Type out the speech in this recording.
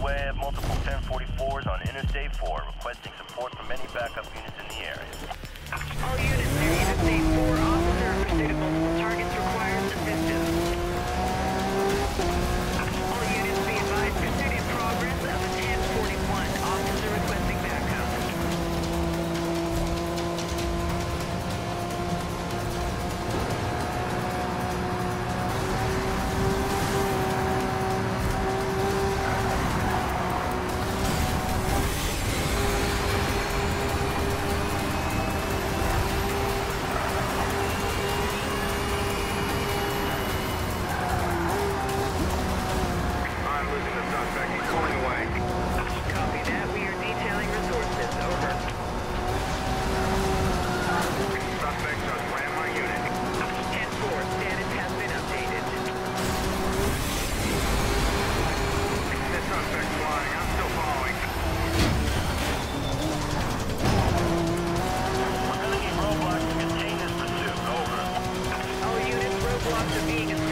away of multiple 1044s on Interstate 4, requesting support from any backup units in the area. All units near Interstate 4 Foster being